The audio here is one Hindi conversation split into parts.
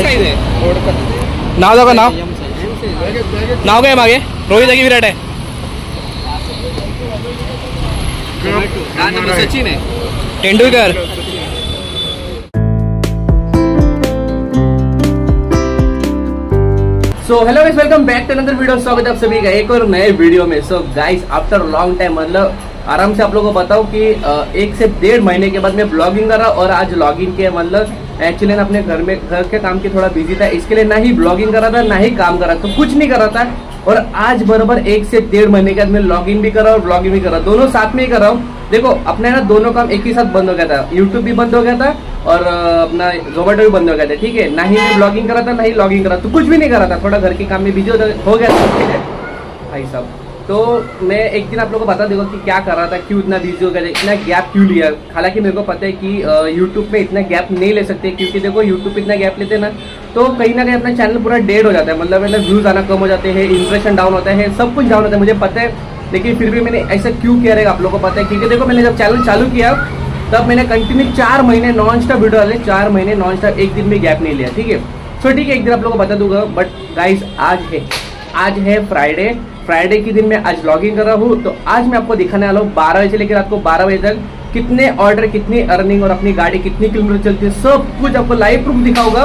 नाव दाखवा नाव नाव काय मागे रोहित आहे की विराट आहे सचिन आहे Tendulkar so hello guys welcome back to another video स्वागत है आप सभी का एक और नए वीडियो में so guys after long time मतलब आराम से आप लोगों को बताऊँ कि एक से डेढ़ महीने के बाद मैं ब्लॉगिंग करा और आज लॉगिंग किया मतलब एक्चुअली ना अपने घर में घर के काम की थोड़ा बिज़ी था इसके लिए ना ही ब्लॉगिंग करा था ना ही काम करा तो कुछ नहीं करा था और आज बराबर एक से डेढ़ महीने के बाद मैं लॉगिन भी करा और ब्लॉगिंग भी करा दोनों साथ में ही कर रहा हूँ देखो अपने ना दोनों काम एक ही साथ बंद हो गया था यूट्यूब भी बंद हो गया था और अपना जोमेटो भी बंद हो गया था ठीक है ना ही मैं ब्लॉगिंग करा था ना ही लॉगिंग करा तो कुछ भी नहीं करा था थोड़ा घर के काम में बिज़ी हो गया था है भाई साहब तो मैं एक दिन आप लोगों को बता दूँगा कि क्या कर रहा था, क्यों इतना बिज़ी हो गया, इतना गैप क्यों लिया। हालाँकि मेरे को पता है कि यूट्यूब पे इतना गैप नहीं ले सकते, क्योंकि देखो यूट्यूब पे इतना गैप लेते ना तो कहीं ना कहीं अपना चैनल पूरा डेड हो जाता है। मतलब मतलब व्यूज़ आना कम हो जाते हैं इंप्रेशन डाउन होता है, सब कुछ डाउन होता है। मुझे पता है, लेकिन फिर भी मैंने ऐसा क्यों किया रहेगा आप लोगों को पता है? क्योंकि देखो, मैंने जब चैनल चालू किया, तब मैंने कंटिन्यू चार महीने नॉन स्टॉप वीडियो डाले, चार महीने नॉन स्टॉप एक दिन भी गैप नहीं लिया, ठीक है? सो ठीक है, एक दिन आप लोगों को बता दूँगा बट गाइस आज है आज है फ्राइडे फ्राइडे के दिन मैं आज लॉगिन कर रहा हूँ तो आज मैं आपको दिखाने वाला हूँ बारह बजे से लेकर रात को बारह बजे तक कितने ऑर्डर कितनी अर्निंग और अपनी गाड़ी कितनी किलोमीटर चलती है, सब कुछ आपको लाइव प्रूफ दिखाऊँगा।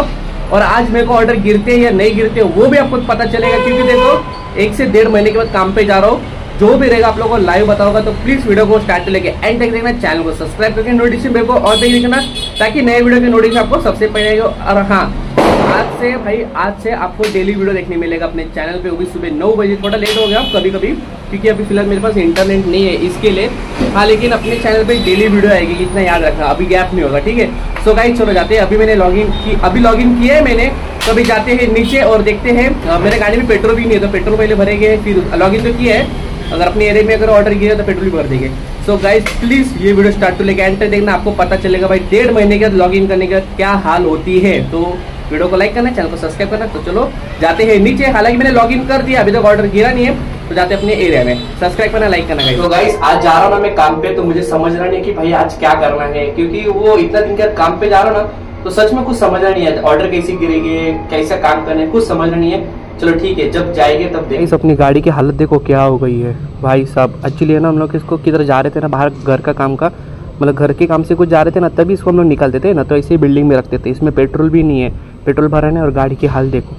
और आज मेरे को ऑर्डर गिरते हैं या नहीं गिरते वो भी आपको पता चलेगा, क्योंकि देखो, एक से डेढ़ महीने के बाद काम पे जा रहा हूँ। जो भी रहेगा आप लोगों को लाइव बताऊँगा तो प्लीज़ वीडियो को स्टार्ट लेके एंड तक देखना चैनल को सब्सक्राइब करके नोटिफिकेशन बेल को और तक देखना ताकि नए वीडियो की नोटिफिकेशन आपको सबसे पहले और हाँ आज से भाई, आज से आपको डेली वीडियो देखने मिलेगा अपने चैनल पे, वो भी सुबह नौ बजे, थोड़ा लेट हो गया कभी कभी क्योंकि अभी फ़िलहाल मेरे पास इंटरनेट नहीं है इसके लिए। हाँ लेकिन अपने चैनल पे डेली वीडियो आएगी, इतना याद रखना, अभी गैप नहीं होगा, ठीक है? सो गाइस चलो जाते हैं, अभी मैंने लॉगिन की, अभी लॉगिन किया है मैंने तो अभी जाते हैं नीचे और देखते हैं मेरे गाड़ी में पेट्रोल भी नहीं है तो पेट्रोल पहले भरेंगे फिर लॉगिन तो किया है, अगर अपने एरिया में अगर ऑर्डर किया तो पेट्रोल भी भर देंगे। सो गाइस प्लीज़ ये वीडियो स्टार्ट टू लेके एंटर देखना, आपको पता चलेगा भाई, डेढ़ महीने के बाद लॉग इन करने के क्या हाल होती है। तो वीडियो को लाइक करना चैनल को सब्सक्राइब करना। तो चलो जाते हैं नीचे। हालाँकि मैंने लॉग इन कर दिया अभी तक ऑर्डर गिरा नहीं है तो जाते हैं अपने एरिया में। सब्सक्राइब करना लाइक करना तो गाइस आज जा रहा हूँ ना मैं काम पे तो मुझे समझना नहीं है कि भाई आज क्या करना है क्योंकि वो इतना दिन के काम पे जा रहा ना तो सच में कुछ समझना नहीं है। ऑर्डर कैसे गिरेगी कैसा काम करना है कुछ समझ नहीं है। चलो ठीक है जब जाएँगे तब देखेंगे अपनी गाड़ी की हालत देखो क्या हो गई है। भाई साहब एक्चुअली है ना हम लोग इसको किधर जा रहे थे ना बाहर घर का काम का मतलब घर के काम से कुछ जा रहे थे ना तभी इसको हम लोग निकालते थे ना तो ऐसे ही बिल्डिंग में रखते थे इसमें पेट्रोल भी नहीं है। पेट्रोल भरा है और गाड़ी की हाल देखो।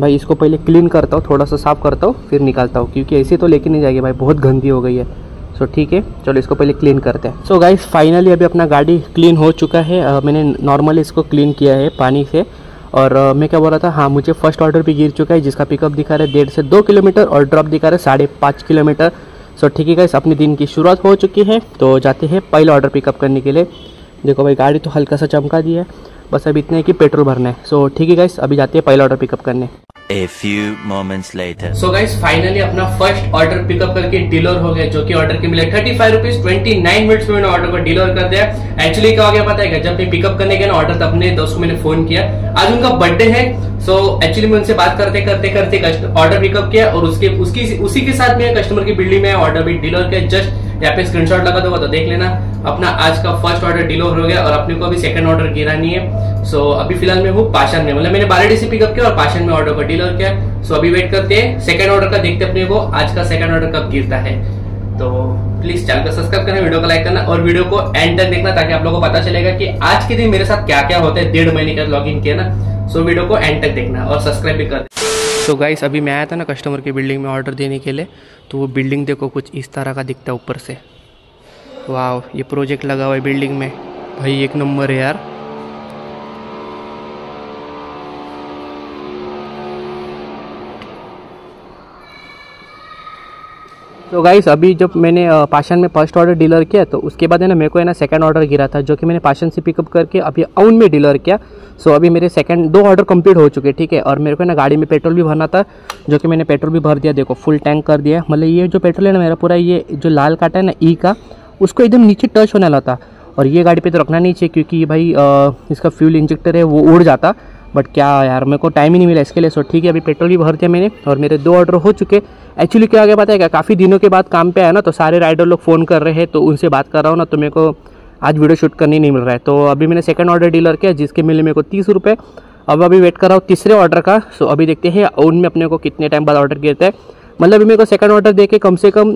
भाई इसको पहले क्लीन करता हूँ थोड़ा सा साफ़ करता हूँ फिर निकालता हूँ क्योंकि ऐसे तो लेके नहीं जाएगी भाई बहुत गंदी हो गई है। सो ठीक है चलो इसको पहले क्लीन करते हैं। सो गाइस फाइनली अभी अपना गाड़ी क्लीन हो चुका है। अ, मैंने नॉर्मली इसको क्लीन किया है पानी से। और अ, मैं क्या बोल रहा था? हाँ मुझे फ़र्स्ट ऑर्डर भी गिर चुका है जिसका पिकअप दिखा रहा है डेढ़ से दो किलोमीटर और ड्रॉप दिखा रहा है साढ़े पाँच किलोमीटर। सो ठीक है गाइस अपने दिन की शुरुआत हो चुकी है। तो जाते हैं पहले ऑर्डर पिकअप करने के लिए। देखो भाई गाड़ी तो हल्का सा चमका दिया है। बस अभी इतने है कि पेट्रोल भरना है। सो ठीक है गाइस अभी जाते हैं पहला ऑर्डर पिकअप करने। A few moments later. So guys finally अपना फ़र्स्ट ऑर्डर पिकअप करके डिलीवर हो गया जो कि ऑर्डर के मिले thirty five rupees twenty nine minutes में मैंने ऑर्डर को डिलीवर कर दिया। एक्चुअली क्या हो गया पता है क्या जब मैं पिकअप करने गया ना ऑर्डर तब अपने दोस्त को मैंने फ़ोन किया। आज उनका बर्थडे है सो so, एक्चुअली मैं उनसे बात करते करते करते ऑर्डर पिकअप किया और उसके उसकी उसी के साथ में कस्टमर की बिल्डिंग में ऑर्डर भी डिलीवर किया। जस्ट यहाँ पे स्क्रीनशॉट लगा दूँगा तो देख लेना। अपना आज का फ़र्स्ट ऑर्डर डिलीवर हो गया और अपने को अभी सेकंड ऑर्डर गिरा नहीं है। सो अभी फ़िलहाल मैं हूँ पाषाण में। मतलब मैंने बारह से पिकअप किया और पाषाण में ऑर्डर को डिलीवर किया। सो अभी वेट करते हैं। सेकंड ऑर्डर का देखते अपने को, आज का सेकंड ऑर्डर कब गिरता है। तो प्लीज़ चैनल को सब्सक्राइब करना वीडियो को लाइक करना और वीडियो को एंड तक देखना ताकि आप लोगों को पता चलेगा कि आज के दिन मेरे साथ क्या क्या होता है। डेढ़ महीने का लॉग इन किया ना। सो वीडियो को एंड तक देखना और सब्सक्राइब भी कर तो गाइस अभी मैं आया था ना कस्टमर की बिल्डिंग में ऑर्डर देने के लिए तो वो बिल्डिंग देखो कुछ इस तरह का दिखता है ऊपर से। वाह ये प्रोजेक्ट लगा हुआ है बिल्डिंग में। भाई, एक नंबर है यार। तो गाइस अभी जब मैंने पाशन में फ़र्स्ट ऑर्डर डीलर किया तो उसके बाद है ना, मेरे को है ना सेकंड ऑर्डर गिरा था, जो कि मैंने पाषाण से पिकअप करके अभी अउन में डीलर किया। सो अभी मेरे सेकंड दो ऑर्डर कंप्लीट हो चुके, ठीक है? और मेरे को ना गाड़ी में पेट्रोल भी भरना था, जो कि मैंने पेट्रोल भी भर दिया, देखो फुल टैंक कर दिया। मतलब ये जो पेट्रोल है ना, मेरा पूरा ये जो लाल काटा है ना ई का, उसको एकदम नीचे टच होने वाला था। और ये गाड़ी पर तो रखना नहीं चाहिए, क्योंकि भाई इसका फ्यूल इंजेक्टर है, वो उड़ जाता। बट क्या यार, मेरे को टाइम ही नहीं मिला इसके लिए सो ठीक है, अभी पेट्रोल भी भर दिया मैंने, और मेरे दो ऑर्डर हो चुके। एक्चुअली क्या गया पता है क्या, काफ़ी दिनों के बाद काम पे आया ना तो सारे राइडर लोग फ़ोन कर रहे हैं तो उनसे बात कर रहा हूँ ना तो मेरे को आज वीडियो शूट करने नहीं मिल रहा है। तो अभी मैंने सेकंड ऑर्डर डीलर किया, जिसके मिले मेरे को तीस रुपये अब अभी वेट कर रहा हूँ तीसरे ऑर्डर का सो अभी देखते हैं ओवन में अपने को कितने टाइम बाद ऑर्डर गिरता है मतलब अभी मेरे को सेकंड ऑर्डर दे के कम से कम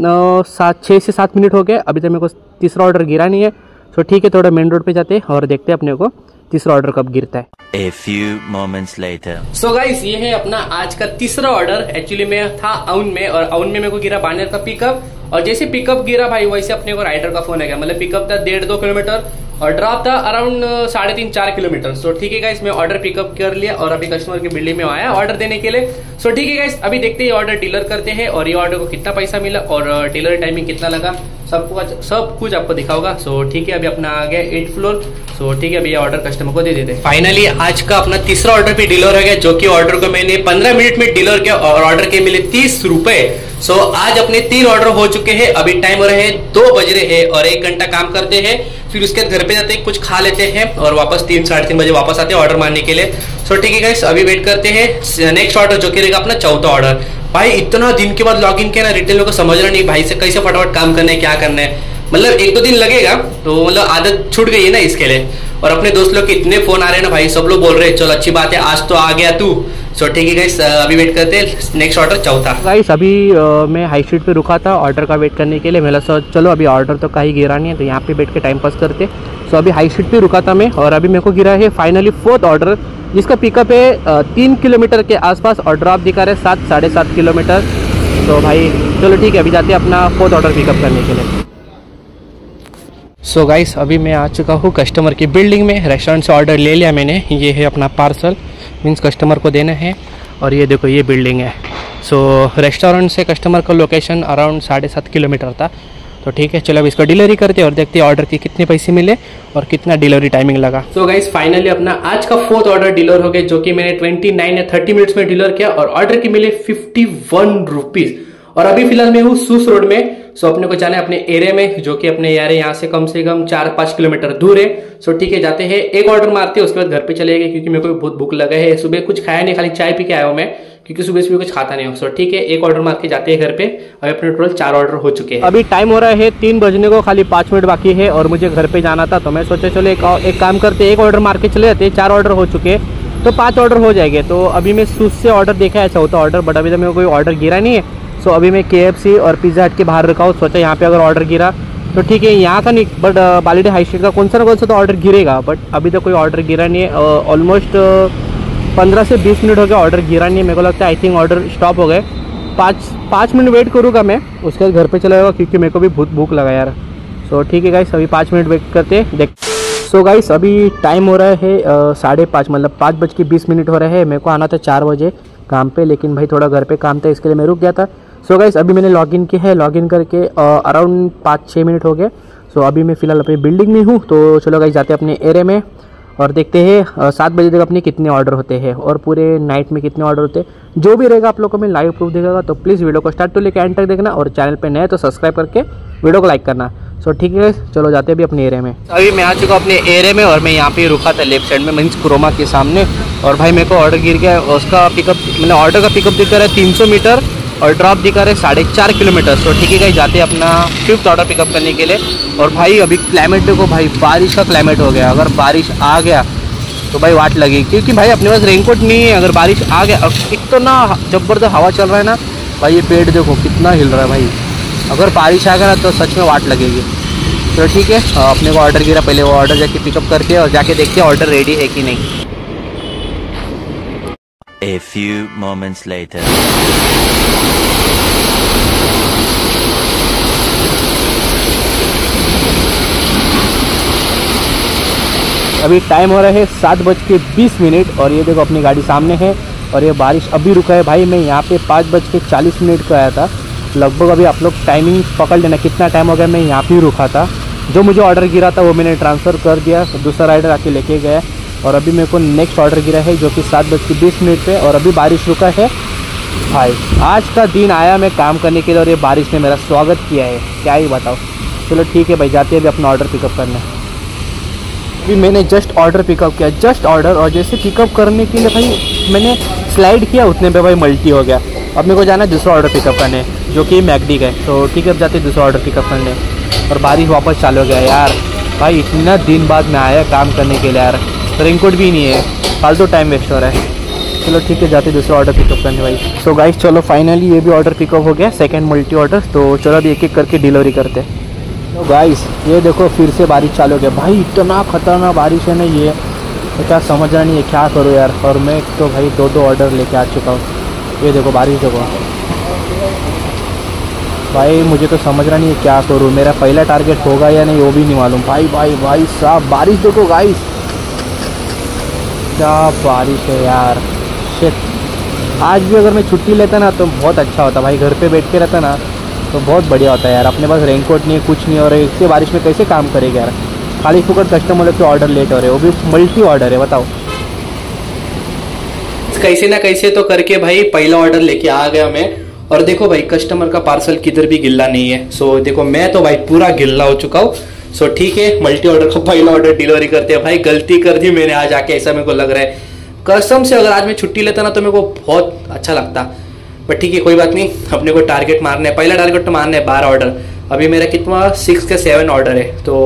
सात छः से सात मिनट हो गए। अभी तक मेरे को तीसरा ऑर्डर गिरा नहीं है। सो ठीक है, थोड़ा मेन रोड पे जाते हैं और देखते हैं अपने को। तीसरा ऑर्डर कब गिरता है? A few moments later. so guys ये है अपना आज का तीसरा ऑर्डर एक्चुअली मैं था अउन में और अउन में मेरे को गिरा बानर का पिकअप और जैसे पिकअप गिरा भाई वैसे अपने को राइडर का फ़ोन आ गया मतलब पिकअप था डेढ़ दो किलोमीटर और ड्रॉप था अराउंड साढ़े तीन चार किलोमीटर. सो ठीक है गाइस मैं ऑर्डर पिकअप कर लिया और अभी कस्टमर की बिल्डिंग में आया ऑर्डर देने के लिए. सो ठीक है गाइस अभी देखते हैं ऑर्डर डीलर करते हैं और ये ऑर्डर को कितना पैसा मिला और डिलीवरी टाइमिंग कितना लगा. सब कुछ सब कुछ आपको दिखाऊँगा सो ठीक है, अभी अपना आ गया एट फ्लोर सो ठीक है, अभी ये ऑर्डर कस्टमर को दे देते हैं। फाइनली आज का अपना तीसरा ऑर्डर भी डिलीवर हो गया, जो कि ऑर्डर को मैंने पंद्रह मिनट में डिलीवर किया और ऑर्डर के मिले तीस रुपए। सो आज अपने तीन ऑर्डर हो चुके हैं। अभी टाइम हो रहे हैं, दो बज रहे हैं और एक घंटा काम करते हैं। फिर उसके घर पे जाते हैं, कुछ खा लेते हैं और वापस तीन, साढ़े तीन बजे वापस आते हैं ऑर्डर मारने के लिए। सो ठीक है अभी वेट करते हैं। नेक्स्ट ऑर्डर जो कि रहेगा अपना चौथा ऑर्डर भाई इतना दिन के बाद लॉग इन किया ना रिटेल को समझना नहीं भाई से कैसे फटाफट काम करना है क्या करना है? मतलब एक दो दिन लगेगा तो मतलब आदत छूट गई है ना इसके लिए। और अपने दोस्त लोग के इतने फ़ोन आ रहे हैं ना भाई सब लोग बोल रहे हैं चलो अच्छी बात है आज तो आ गया तू। सो ठीक है गाइस अभी वेट करते हैं नेक्स्ट ऑर्डर चौथा। गाइस अभी अ, मैं हाई स्ट्रीट पे रुका था ऑर्डर का वेट करने के लिए। मेरा सो चलो अभी ऑर्डर तो कहीं गिरा नहीं है तो यहाँ पे बैठ के टाइम पास करते सो अभी हाई स्ट्रीट पे रुका था मैं और अभी मेरे को गिरा है फाइनली फोर्थ ऑर्डर जिसका पिकअप है तीन किलोमीटर के आसपास और ड्रॉप दिखा रहे सात साढ़े सात किलोमीटर। तो भाई चलो ठीक है अभी जाते हैं अपना फोर्थ ऑर्डर पिकअप करने के लिए। सो so गाइस अभी मैं आ चुका हूँ कस्टमर की बिल्डिंग में। रेस्टोरेंट से ऑर्डर ले लिया मैंने। ये है अपना पार्सल मीन्स कस्टमर को देना है। और ये देखो ये बिल्डिंग है। सो so, रेस्टोरेंट से कस्टमर का लोकेशन अराउंड साढ़े सात किलोमीटर था। तो ठीक है, चलो अब इसको डिलीवरी करते हैं और देखते हैं ऑर्डर के कितने पैसे मिले और कितना डिलीवरी टाइमिंग लगा। सो गाइस फाइनली अपना आज का फोर्थ ऑर्डर डिलीवर हो गया, जो कि मैंने 29 या 30 मिनट्स में डिलीवर किया और ऑर्डर के मिले 51 रुपीज़ और अभी फ़िलहाल मैं हूँ सूस रोड में सो अपने को जाना है अपने एरिया में, जो कि अपने यार यहाँ से कम से कम चार पाँच किलोमीटर दूर है। सो ठीक है, जाते हैं, एक ऑर्डर मारते हैं, उसके बाद घर पे चले गए, क्योंकि मेरे को बहुत भूख लगा है। सुबह कुछ खाया नहीं, खाली चाय पी के आया हूँ मैं। क्योंकि सुबह सुबह कुछ खाता नहीं हूँ। ठीक है एक ऑर्डर मार के जाते हैं घर पे अभी अपने टोटल चार ऑर्डर हो चुके हैं। अभी टाइम हो रहा है तीन बजने को खाली पाँच मिनट बाकी है और मुझे घर पे जाना था तो मैं सोचा चलो एक, एक काम करते एक ऑर्डर मार के चले जाते चार ऑर्डर हो चुके तो पाँच ऑर्डर हो जाएँगे। तो अभी मैं सूस से ऑर्डर देखा है चौथा ऑर्डर बट अभी तो मेरे कोई ऑर्डर गिरा नहीं है। सो अभी मैं के और पिज़्ज़ा हट के बाहर रखा हूँ सोचा यहाँ पे अगर ऑर्डर गिरा तो ठीक है यहाँ का नहीं बट बालीडे हाई स्ट्रीट का कौन सा ना कौन सा तो ऑर्डर गिरेगा बट अभी तो कोई ऑर्डर गिरा नहीं है ऑलमोस्ट पंद्रह से बीस मिनट हो गया ऑर्डर गिरा नहीं है। मेरे को लगता है आई थिंक ऑर्डर स्टॉप हो गए। पाँच पाँच मिनट वेट करूँगा मैं। उसके बाद घर पे चला जाऊँगा क्योंकि मेरे को भी बहुत भूख लगा यार। सो ठीक है गाइस अभी पाँच मिनट वेट करते देख। सो गाइस अभी टाइम हो रहा है साढ़े पाँच मतलब पाँच बज के बीस मिनट हो रहे हैं। मेरे को आना था चार बजे काम पे लेकिन भाई थोड़ा घर पे काम था इसके लिए मैं रुक गया था। सो so, गाइस अभी मैंने लॉगिन किया है। लॉगिन करके अराउंड पाँच छः मिनट हो गए। सो so, अभी मैं फ़िलहाल अपनी बिल्डिंग में हूँ। तो चलो गाइस जाते अपने एरिया में। और देखते हैं सात बजे तक अपने कितने ऑर्डर होते हैं और पूरे नाइट में कितने ऑर्डर होते हैं। जो भी रहेगा आप लोगों को मैं लाइव प्रूफ देगा तो प्लीज़ वीडियो को स्टार्ट टू लेकर एंड तक देखना और चैनल पे नए तो सब्सक्राइब करके वीडियो को लाइक करना। सो ठीक है, चलो जाते हैं अभी अपने एरिया में। अभी मैं आ चुका अपने एरिया में और मैं यहाँ पे रुका था लेफ़्ट साइड में, मीन्स क्रोमा के सामने। और भाई मेरे को ऑर्डर गिर गया, उसका पिकअप मैंने ऑर्डर का पिकअप दिखा रहा है तीन सौ मीटर। और ड्रॉप दिखा रहे साढ़े चार किलोमीटर तो ठीक है गाइस जाते हैं अपना फिफ्थ ऑर्डर पिकअप करने के लिए। और भाई, अभी क्लाइमेट देखो भाई, बारिश का क्लाइमेट हो गया। अगर बारिश आ गया तो भाई वाट लगेगी। क्योंकि भाई, अपने पास रेनकोट नहीं है। अगर बारिश आ गया इतना ज़बरदस्त हवा चल रहा है ना, भाई ये पेड़ देखो कितना हिल रहा है भाई। अगर बारिश आ गया ना तो सच में वाट लगेगी। तो ठीक है अपने को ऑर्डर गिरा। पहले वो ऑर्डर जाके पिकअप करके और जाके देखते हैं ऑर्डर रेडी है कि नहीं। A few moments later. अभी टाइम हो रहा है सात बज के बीस मिनट और ये देखो अपनी गाड़ी सामने है और ये बारिश अभी रुका है भाई। मैं यहाँ पे पाँच बज के चालीस मिनट को आया था। लगभग अभी आप लोग टाइमिंग पकड़ लेना कितना टाइम हो गया, मैं यहाँ पे ही रुका था। जो मुझे ऑर्डर गिरा था वो मैंने ट्रांसफ़र कर दिया। दूसरा राइडर आके लेके गया। और अभी मेरे को नेक्स्ट ऑर्डर गिरा है, जो कि सात बज के बीस मिनट पे, और अभी बारिश रुका है। भाई, आज का दिन आया मैं काम करने के लिए और ये बारिश ने मेरा स्वागत किया है। क्या ही बताओ चलो ठीक है भाई, जाते हैं अभी अपना ऑर्डर पिकअप करने। अभी मैंने जस्ट ऑर्डर पिकअप किया जस्ट ऑर्डर और जैसे पिकअप करने के लिए भाई, मैंने स्लाइड किया, उतने पे भाई मल्टी हो गया। अब मेरे को जाना है दूसरा ऑर्डर पिकअप करने, जो कि मैगडी है। तो ठीक है जाते दूसरा ऑर्डर पिकअप करने। और बारिश वापस चालू हो गया यार। भाई, इतना दिन बाद मैं आया काम करने के लिए यार। रेनकोट भी नहीं है। फालतू टाइम वेस्ट हो रहा है। चलो ठीक है, जाते दूसरा ऑर्डर पिकअप करने भाई। सो गाइस चलो फाइनली ये भी ऑर्डर पिकअप हो गया सेकंड मल्टी ऑर्डर तो चलो अभी एक एक करके डिलीवरी करते हैं। तो गाइस ये देखो फिर से बारिश चालू हो गया। भाई, इतना खतरनाक बारिश है ना ये। तो क्या समझ रहा नहीं है, क्या करूँ यार। और मैं तो भाई दो दो ऑर्डर लेके आ चुका हूँ। ये देखो बारिश, देखो। भाई, मुझे तो समझ रहा नहीं है क्या करूँ। मेरा पहला टारगेट होगा या नहीं, वो भी नहीं मालूम। भाई भाई भाई साहब, बारिश देखो गाइस क्या बारिश है यार। शिट आज भी अगर मैं छुट्टी लेता ना तो बहुत अच्छा होता। भाई, घर पे बैठ के रहता ना तो बहुत बढ़िया होता है यार। अपने पास रेनकोट नहीं है, कुछ नहीं और इससे बारिश में कैसे काम करेगा यार? खाली फुकट कस्टमर के ऑर्डर लेट हो रहे वो भी मल्टी ऑर्डर है, बताओ। कैसे ना कैसे तो करके भाई, पहला ऑर्डर लेके आ गया मैं। और देखो भाई कस्टमर का पार्सल किधर भी गिल्ला नहीं है। सो देखो, मैं तो भाई पूरा गिल्ला हो चुका हूँ। सो ठीक है मल्टी ऑर्डर का पहला ऑर्डर डिलीवरी करते हैं। भाई, गलती कर दी मैंने आज आके, ऐसा मेरे को लग रहा है। कसम से अगर आज मैं छुट्टी लेता ना तो मेरे को बहुत अच्छा लगता। बट ठीक है, कोई बात नहीं, अपने को टारगेट मारना है। पहला टारगेट तो मारना है, बारह ऑर्डर अभी मेरा कितना सिक्स का सेवन ऑर्डर है। तो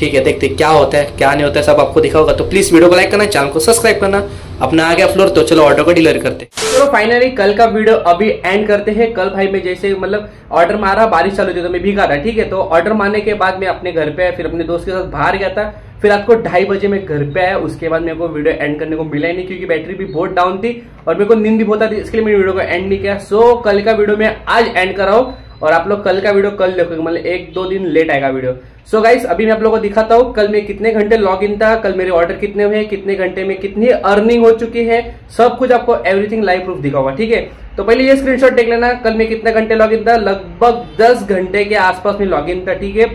ठीक है, देखते क्या होता है, क्या नहीं होता है, सब आपको दिखा होगा तो प्लीज़ वीडियो को लाइक करना चैनल को सब्सक्राइब करना। अपना आ गया फ्लोर तो चलो ऑर्डर को डिलीवर करते। चलो फाइनली कल का वीडियो अभी एंड करते हैं। कल भाई मैं जैसे मतलब ऑर्डर मारा, बारिश चालू थी तो मैं भीगा था, ठीक है? तो ऑर्डर मारने के बाद मैं अपने घर पे फिर अपने दोस्त के साथ बाहर गया था। फिर आपको ढाई बजे मैं घर पे आया, उसके बाद मेरे को वीडियो एंड करने को मिला ही नहीं क्योंकि बैटरी भी बहुत डाउन थी और मेरे को नींद भी बहुत आती इसके लिए मैंने वीडियो को एंड नहीं किया। सो कल का वीडियो मैं आज एंड कर रहा हूँ। और आप लोग कल का वीडियो कल देखोगे मतलब एक दो दिन लेट आएगा वीडियो। सो so गाइस अभी मैं आप लोगों को दिखाता हूँ कल में कितने घंटे लॉग इन था कल मेरे ऑर्डर कितने हुए कितने घंटे में कितनी अर्निंग हो चुकी है सब कुछ आपको एवरीथिंग लाइव प्रूफ दिखाऊँगा ठीक है? तो पहले ये स्क्रीनशॉट देख लेना कल में कितने घंटे लॉग इन था लगभग दस घंटे के आसपास में लॉग इन था ठीक है?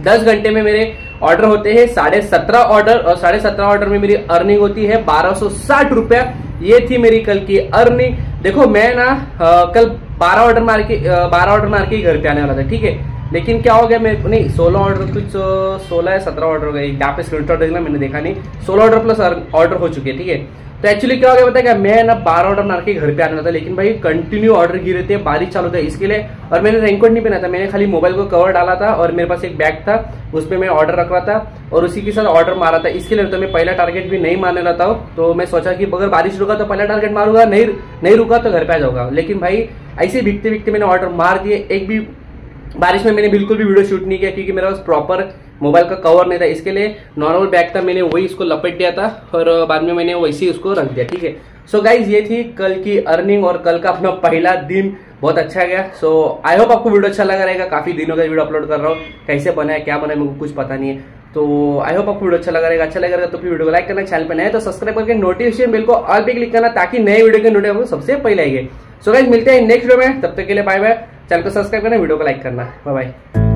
दस घंटे में मेरे ऑर्डर होते हैं साढ़े सत्रह ऑर्डर और साढ़े सत्रह ऑर्डर में मेरी अर्निंग होती है बारह सौ साठ रुपया। ये थी मेरी कल की अर्निंग देखो मैं ना आ, कल बारह ऑर्डर मार के बारह ऑर्डर मार के ही घर पे आने वाला था, ठीक है? लेकिन क्या हो गया मेरे नहीं, सोलह ऑर्डर कुछ सोलह या सत्रह ऑर्डर हो गए। यहाँ पे स्क्रीन शॉट देखना, मैंने देखा नहीं। सोलह ऑर्डर प्लस ऑर्डर हो चुके हैं, ठीक है? तो एक्चुअली क्या हो गया है मैं ना बारह ऑर्डर मार के घर पे आने था, लेकिन भाई कंटिन्यू ऑर्डर गिरे थे, बारिश चालू था इसके लिए। और मैंने रेनकोट नहीं पहना था, मैंने खाली मोबाइल को कवर डाला था और मेरे पास एक बैग था उसमें मैं ऑर्डर रख रहा था और उसी के साथ ऑर्डर मारा था। इसके लिए तो मैं पहला टारगेट भी नहीं मारने लगा था तो मैं सोचा कि अगर बारिश रुका तो पहला टारगेट मारूँगा, नहीं नहीं रुका तो घर पे आ जाऊँगा। लेकिन भाई ऐसे भीगते भीगते मैंने ऑर्डर मार दिए। एक भी बारिश में मैंने बिल्कुल भी वीडियो शूट नहीं किया, क्योंकि मेरा पास प्रॉपर मोबाइल का कवर नहीं था, इसके लिए नॉर्मल बैग था, मैंने वही इसको लपेट दिया था, और बाद में मैंने वैसे ही उसको रख दिया, ठीक है? सो गाइज़ ये थी कल की अर्निंग और कल का अपना पहला दिन, बहुत अच्छा गया। सो आई होप आपको वीडियो अच्छा लगा रहेगा, काफ़ी दिनों का वीडियो अपलोड कर रहा हूँ, कैसे बना है, क्या बना है को कुछ पता नहीं है। तो आई होप आपको वीडियो अच्छा लगा रहेगा अच्छा लगेगा तो फिर वीडियो को लाइक करना चैनल पर नए तो सब्सक्राइब करके नोटिफिकेशन बिल को ऑल पे क्लिक करना, ताकि नए वीडियो के नोटिफिकेशन सबसे पहले आएँगे। सो गाइज़ मिलते हैं नेक्स्ट वीडियो में, तब तक के लिए बाय बाय चैनल को सब्सक्राइब करना वीडियो को लाइक करना। Bye bye